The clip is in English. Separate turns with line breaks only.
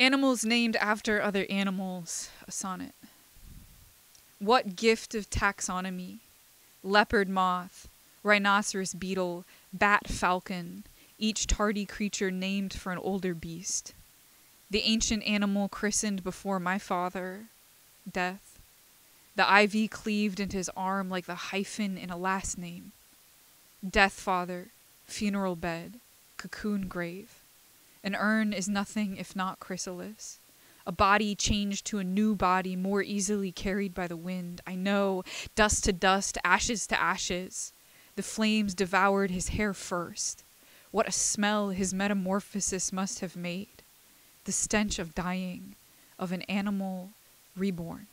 Animals named after other animals, a sonnet. What gift of taxonomy? Leopard moth, rhinoceros beetle, bat falcon, each tardy creature named for an older beast. The ancient animal christened before my father, death. The ivy cleaved into his arm like the hyphen in a last name. Death father, funeral bed, cocoon grave. An urn is nothing if not chrysalis. A body changed to a new body more easily carried by the wind. I know, dust to dust, ashes to ashes. The flames devoured his hair first. What a smell his metamorphosis must have made. The stench of dying, of an animal reborn.